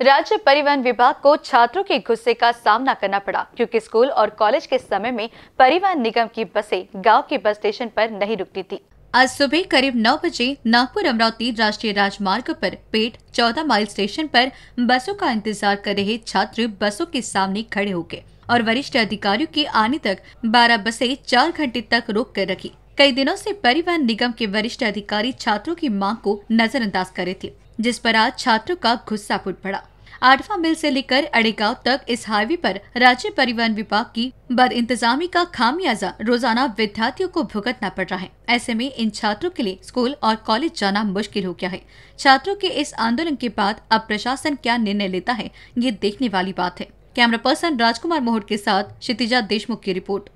राज्य परिवहन विभाग को छात्रों के गुस्से का सामना करना पड़ा, क्योंकि स्कूल और कॉलेज के समय में परिवहन निगम की बसें गाँव के बस स्टेशन पर नहीं रुकती थी। आज सुबह करीब 9 बजे नागपुर अमरावती राष्ट्रीय राजमार्ग पर पेट 14 माइल स्टेशन पर बसों का इंतज़ार कर रहे छात्र बसों के सामने खड़े हो गए और वरिष्ठ अधिकारियों के आने तक 12 बसें चार घंटे तक रोक कर रखी। कई दिनों से परिवहन निगम के वरिष्ठ अधिकारी छात्रों की मांग को नजरअंदाज कर थे, जिस पर आज छात्रों का गुस्सा फुट पड़ा। आठवा मिल से लेकर अड़ेगांव तक इस हाईवे पर राज्य परिवहन विभाग की बद इंतजामी का खामियाजा रोज़ाना विद्यार्थियों को भुगतना पड़ रहा है। ऐसे में इन छात्रों के लिए स्कूल और कॉलेज जाना मुश्किल हो गया है। छात्रों के इस आंदोलन के बाद अब प्रशासन क्या निर्णय लेता है, ये देखने वाली बात है। कैमरा पर्सन राजकुमार मोहट के साथ क्षितिजा देशमुख की रिपोर्ट।